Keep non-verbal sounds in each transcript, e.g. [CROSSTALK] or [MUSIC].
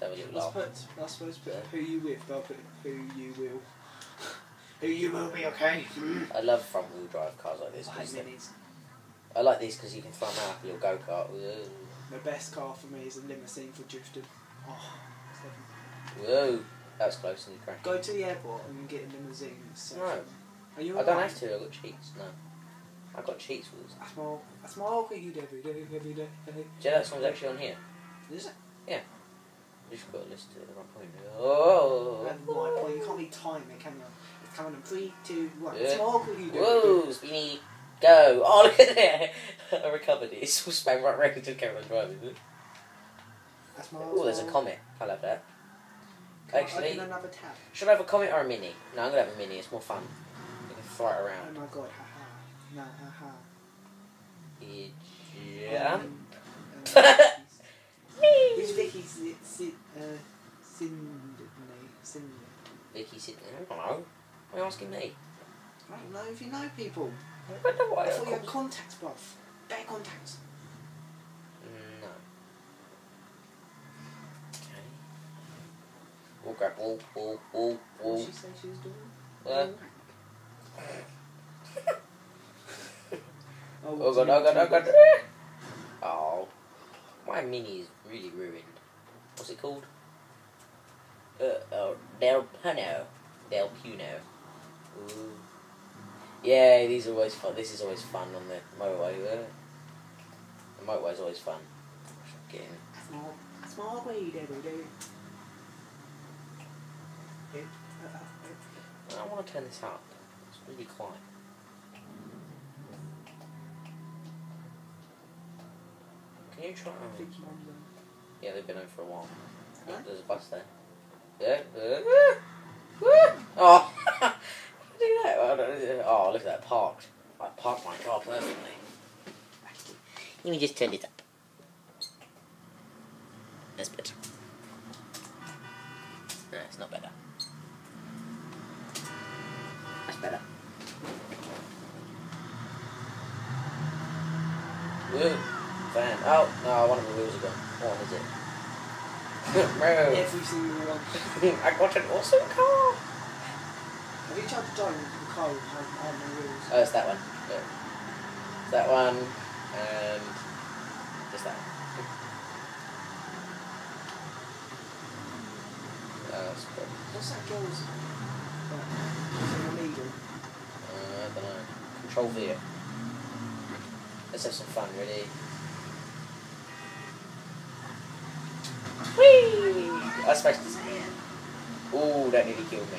Let's have a little Let's laugh. put. I'm supposed to put who you with, but I'll put who you will. [LAUGHS] who you will be, okay? Mm. I love front wheel drive cars like this. I 'cause hate they- minis. I like these because you can throw them out like a little go kart. Whoa. The best car for me is a limousine for drifting. Oh, it's heaven. Whoa. That was close and you cracked. Go to the airport and get a limousine. It's so No. fun. Are you I don't alright? have to. I've got cheats. No. I've got cheats wheels. I smile. I smile at you every day, every day. Do you know that song's actually on here? Is it? I just got to it at one point. Oh. And my boy, you can't be timing, can you? It's coming in three, two, one. Yeah. Smile at you Whoa, Speedy, go. Oh, look at that. [LAUGHS] I recovered it. It's all span right round to carry on driving. I smile. Oh, there's a comet. I'll have that. Actually, another tab. should I have a comet or a mini? No, I'm going to have a mini. It's more fun. You can throw it Oh my god, haha. No, haha. Yeah. Um, [LAUGHS] Who's Vicky Sin, Sin, uh, Sindney? Sindney? Vicky sitting there. I don't know. Why are you asking me? I don't know if you know people. I don't know why. I thought you had contacts, bruv. Better contacts. No. Okay. We'll grab wall, wall, wall, What did she say she was doing? What? [LAUGHS] Oh, Oh god, oh god, oh god. Oh. My mini is really ruined. What's it called? Uh, oh, Del Puno. Del Puno. Ooh. Yeah, these are always fun. This is always fun on the motorway. Uh, the motorway's always fun. Getting. Small, small weed every day. Uh. I want to turn this up. It's really quiet. Can you try? Yeah, they've been over for a while. Huh? There's a bus there. Yeah. [LAUGHS] Oh, [LAUGHS] do that. Oh, no, Oh, look at that parked. I parked my car perfectly. Let me just turn it up. That's better. No, it's not better. That's better. Woo! Fan. Oh, no, one of the wheels are gone. What is it? Bro. Every single one. I got an awesome car! Have you tried to drive the car with no, on the wheels? Oh, it's that one. Yeah. That one, and just that one. That's good. What's that girl's? Is it illegal? Uh, I don't know. Control V. Let's have some fun, ready? Whee! I smashed his hand. Ooh, that nearly killed me.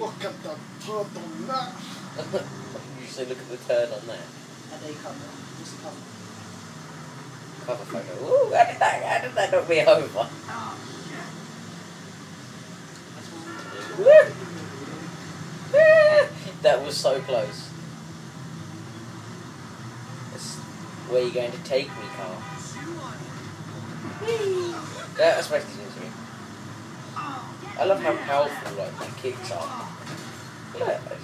Look at the turtleneck. Usually [LAUGHS] look at the turn on there. And they cover. Just cover. Cover photo. Ooh, how did that, how did that knock me over? Oh, That's [LAUGHS] that was so close. That's where are you going to take me, car? That was supposed to me. I love how powerful like my kicks are. That. Ooh.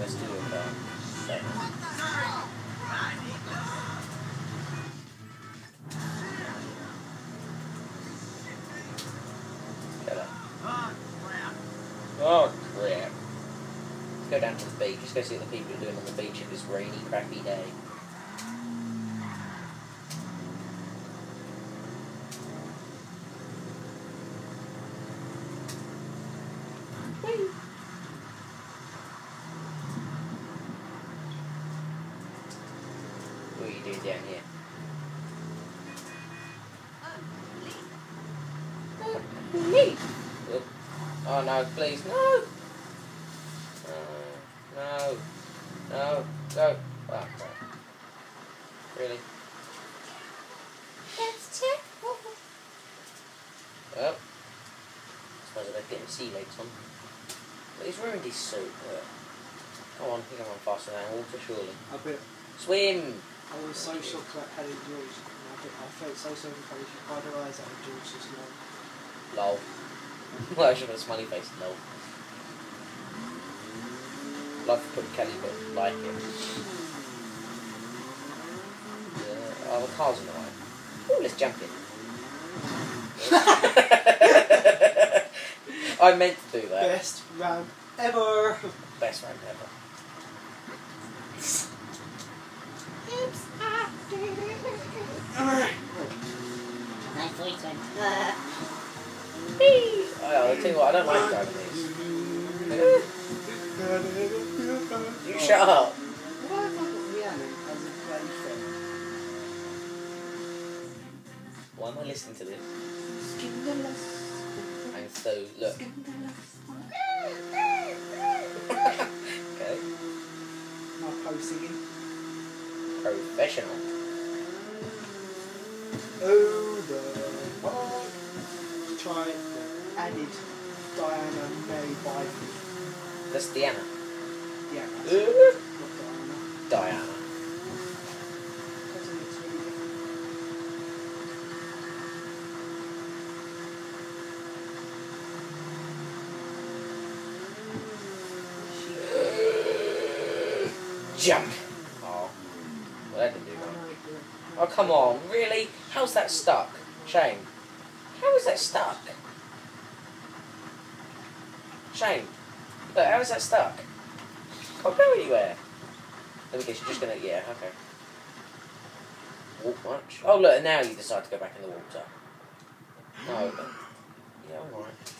Let's do it. Up. Oh crap. Go down to the beach. Let's go see what the people are doing on the beach at this rainy, crappy day. What are you doing down here? Me. Oh, oh no, please, no! Uh, no. No. Go. Oh, crap. Really? That's terrible. Well. Suppose I better get my sea legs on. But he's ruined his suit. Look. Come on, you can run faster than water, surely. I bet Swim! I was so shocked at Paddy George. And I, I felt so cried her eyes out of George just now. Lol. well, I should have a smiley face, lol. Love to put Kelly, but like it. Yeah. Oh, the car's in the way. Oh, let's jump in. [LAUGHS] I meant to do that. Best round ever. Best round ever. My voice went. Oh, I'll tell you what, I don't like driving these. [LAUGHS] You shut up. Why am I listening to this? And so, look. Okay. My po singing. Professional. Oh, the. Try added Diana Mary Biden. That's Diana. Yeah, that's Uh, Diana. Diana. Because it looks really different. Jump. Oh. Well, that didn't do well. Oh, come on. Really? How's that stuck? Shane. How is that stuck? Shane. Look, how is that stuck? Can't go anywhere. Let me guess, you're just gonna, yeah, okay. Walk much? Oh, look, now you decide to go back in the water. No, but, yeah, alright.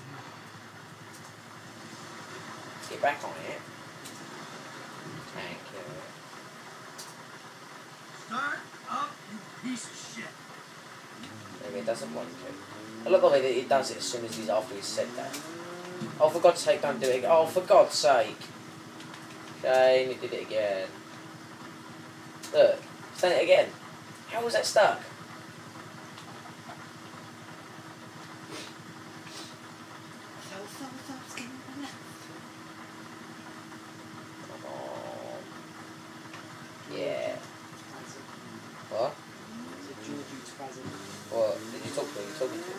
Get back on it. Thank you. Start up, you piece of shit. Maybe it doesn't want to. I love the way that it does it as soon as he's after he's said that. Oh, for God's sake, don't do it. Oh, for God's sake. Shane, he did it again. Look, done it again. How was that stuck? Come on. Yeah. What? It's a Georgie spasm. What? Did you talk to him? You talking to him?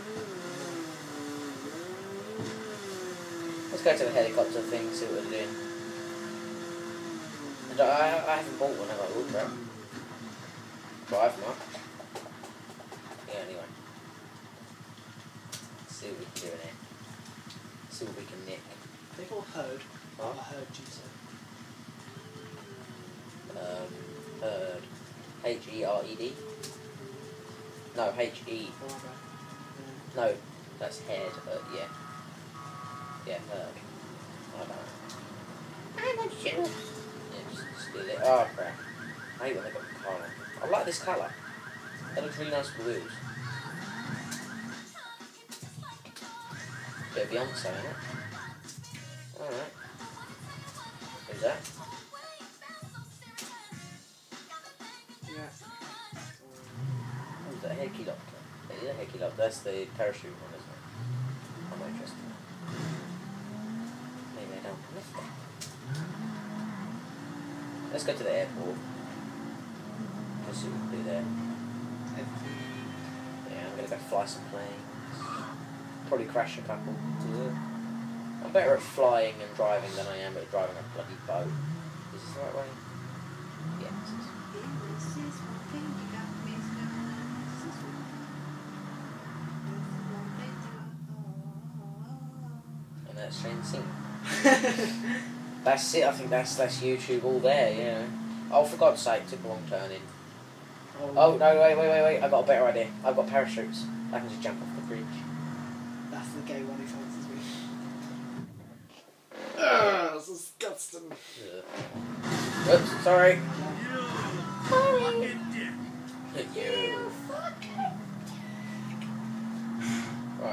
Let's go to the helicopter thing, see what they're doing. And I, I haven't bought one, have I? Would bro? Drive much? Yeah, anyway. see what we can do in it. See what we can nick. They've all heard. Huh? I heard you say. Um, herd. H E R E D? No, H E. Oh, okay. No, that's head, but yeah. Yeah, herd. I don't know. I'm not sure. Yeah, just steal it. Oh crap. I hate when they got the colour. I like this colour. That looks really nice with the wheels. Bit of Beyonce in it. Alright. Who's that? Yeah. Who's that? Helicopter. Yeah, helicopter. That's the parachute one, isn't it? I'm not interested. Maybe I don't miss that. Mm-hmm. Let's go to the airport. Let's see what we can do there. Yeah, I'm gonna go fly some planes. Probably crash a couple. I'm better at flying and driving than I am at driving a bloody boat. Is this the right way? Yeah. And that's Shane singing. [LAUGHS] That's it, I think that's that's YouTube all there, yeah. Oh, for God's sake, took a long turn in. Oh. oh, no, wait, wait, wait, wait, I've got a better idea. I've got parachutes. I can just jump off the bridge. That's the gay one who fancies me. Ugh, [LAUGHS] ah, that's disgusting. Ugh. Oops, sorry. You fucking dick. you.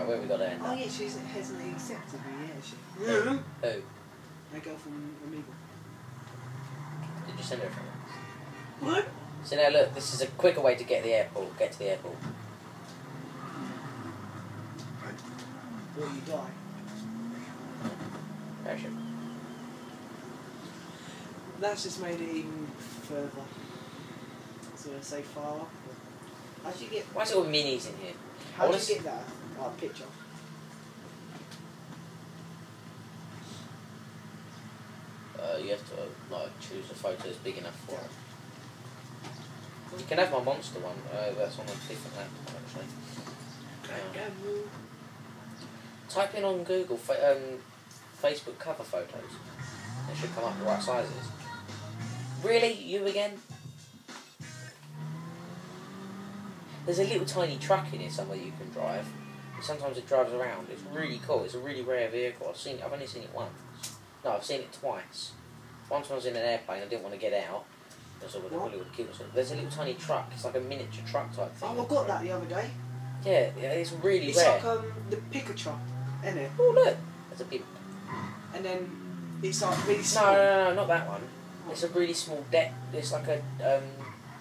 Right, where we got to end Oh yeah, she's hasn't accepted me yet, she? Yeah. Who? My girl from Amiga. Did you send her from What? So now look, this is a quicker way to get to the airport. Get to the airport. Or you die. Parachute. That's just made it even further. So I say far off. How would you get? Why is it all minis in here? How I would wanna you get that? Oh, picture. Uh, you have to like choose a photo that's big enough for it. You can have my monster one. Uh, that's on a different laptop actually. Uh, type in on Google fa- um, Facebook cover photos. They should come up the right sizes. Really, you again? There's a little tiny truck in here somewhere you can drive. Sometimes it drives around. It's really cool. It's a really rare vehicle. I've seen. I've only seen it once. No, I've seen it twice. Once when I was in an airplane, I didn't want to get out. Because I would have What? probably would have killed myself. There's a little tiny truck. It's like a miniature truck type thing. Oh, I got that the other day. Yeah, yeah it's really It's rare. like um the picker truck, isn't it? oh look, there's a big. And then it's like really small. no, no, no, not that one. It's a really small de- It's like a um,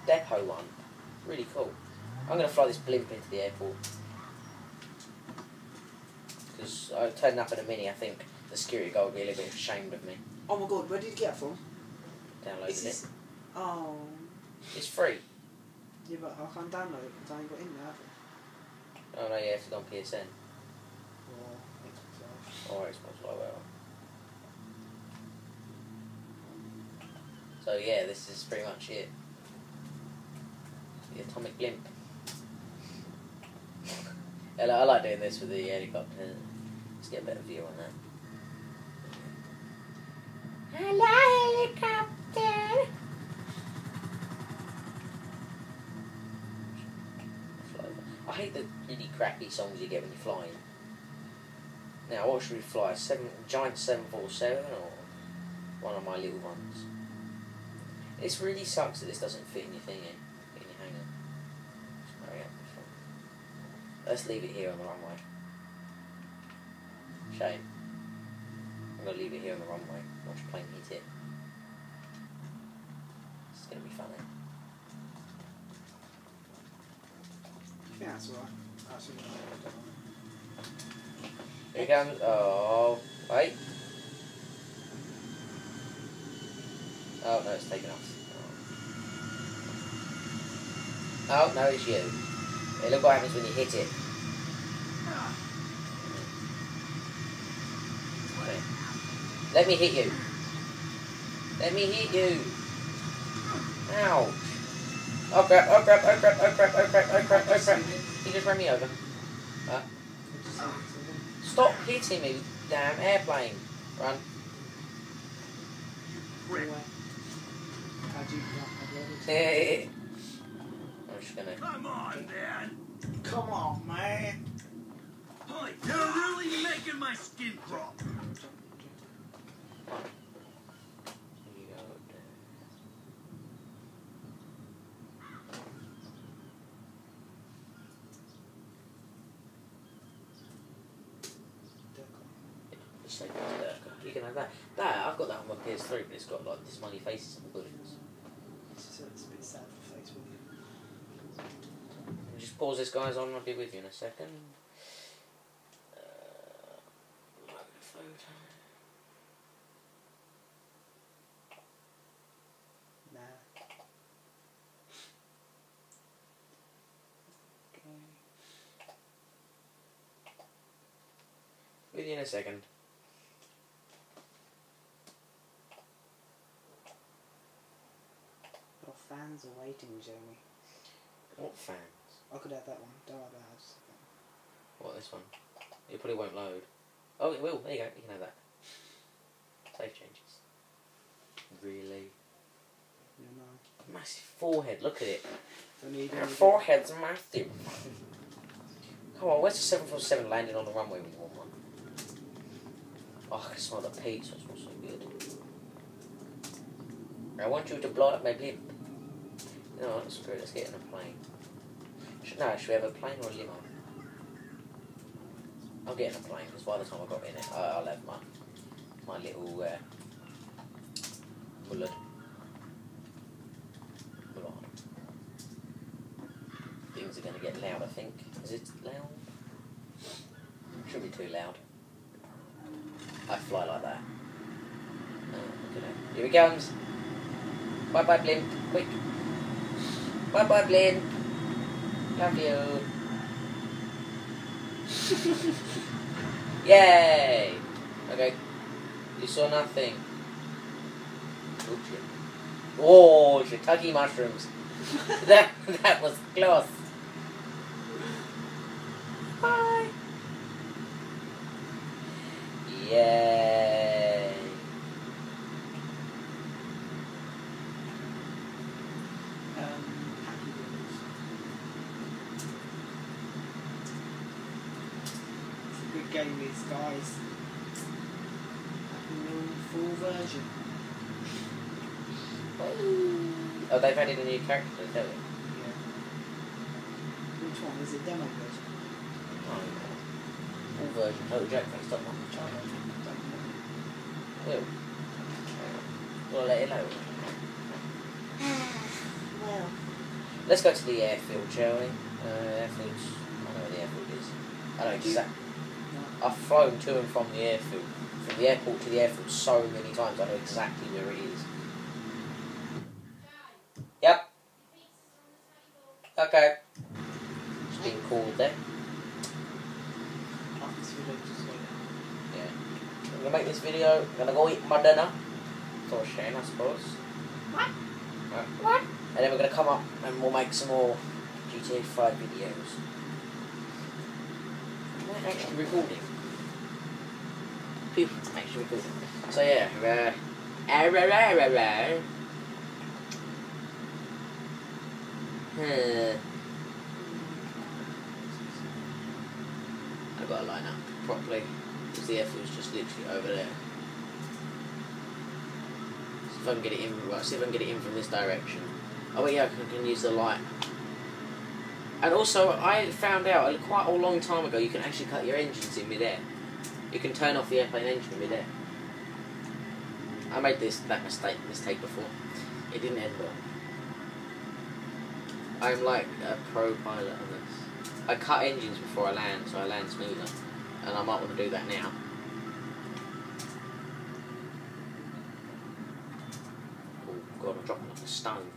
depot one. Really cool. I'm gonna fly this blimp into the airport. Because I turned up in a mini. I think the security guard would be a little bit ashamed of me. Oh my god, where did you get it from? Downloading Is it. Oh, It's free. yeah, but I can't download it because I ain't got in there. have I? Oh no, to go on PSN oh, Or Xbox Live. or Xbox Live. whatever. So yeah, this is pretty much it. The atomic blimp. I li- I like doing this with the helicopter. Let's get a better view on that. Hello, helicopter. I hate the really crappy songs you get when you're flying. Now, what should we fly? Seven giant seven four seven or one of my little ones? This really sucks that this doesn't fit anything in your thingy, in your hangar. Just hurry up. Let's leave it here on the runway. Shame. I'm gonna leave it here on the runway. Watch the plane hit it. It's gonna be funny. Think that's alright. Here it comes. Oh, wait. Oh, no, it's taken off. Oh, no, it's you. Hey, look what happens when you hit it. Let me hit you. Let me hit you. Ouch. Oh crap, oh crap, oh crap, oh crap, oh crap, oh crap, oh crap. He just ran me over. Stop hitting me, damn airplane. Run. Anyway, how'd you not upload it? I'm just gonna. Come on, man. Come on, man. Boy, you're really making my skin crawl. You. Just say that's. You can have that. That I've got that on my PS3, but it's got like smiley faces and buttons. It's, it's a bit sad for Facebook. Just pause this, guys. On. I'll be with you in a second. Nah. Okay. With you in a second. Your fans are waiting, Jeremy. I could have that one. Don't worry about it. What this one? It probably won't load. Oh, it will. There you go. You can have that. Save changes. Really? You know. Massive forehead. Look at it. Don't need Her any- forehead's massive. Come on, where's the 747 landing on the runway you want one? Oh, I can smell the pizza. It smells so good. I want you to blow up my blimp. No, that's screw it. Let's get in a plane. No, should we have a plane or a limo? I'll get in a plane because by the time I got in it, I, I'll have my my little uh. Mullet. Things are going to get loud, I think. Is it loud? Shouldn't be too loud. I fly like that. That. Here he comes. Bye bye, Blimp. Quick. Bye bye, Blimp. You. [LAUGHS] Yay! Okay. You saw nothing. Oh shit. Oh, shiitake mushrooms. [LAUGHS] that that was close. Bye. Yay. Um, Happy Wheels. It's a good game, these guys. Happy Wheel full version. Oh, they've added a new character, haven't they? Yeah. Which one is it? Demo version? Oh, full version. Total Jack Face, stop on the channel. Don't know. Will. We'll let you know. well, Let's go to the airfield, shall we? Uh, airfield's. I know where the airfield is. I don't know exactly. I've flown to and from the airfield, from the airport to the airfield so many times. I know exactly where it is. Yep. Okay. It's been called there. After this video, just wait now. Yeah. I'm gonna make this video. I'm gonna go eat my dinner. For Shane, I suppose. What? Right. what? And then we're gonna come up and we'll make some more GTA 5 videos. Actually recording? Phew, I'm actually recording. So yeah, uh, ah, rah. Huh. I've got to line up properly because the airfield's just literally over there. See if I can get it in. Right, see if I can get it in from this direction. Oh wait, yeah, I can, can use the light. And also, I found out quite a long time ago you can actually cut your engines in midair. You can turn off the airplane engine in midair. I made this that mistake mistake before. It didn't end well. I'm like a pro pilot on this. I cut engines before I land, so I land smoother. And I might want to do that now. Oh god, I'm dropping like a stone.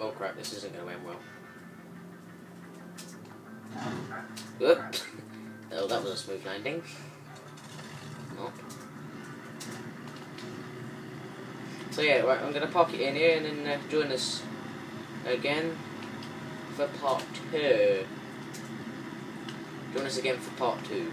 Oh crap, this isn't going to end well. Oop. [LAUGHS] Oh, that was a smooth landing. Not. So yeah, right, I'm going to park it in here and then uh, join us again for part two. Join us again for part two.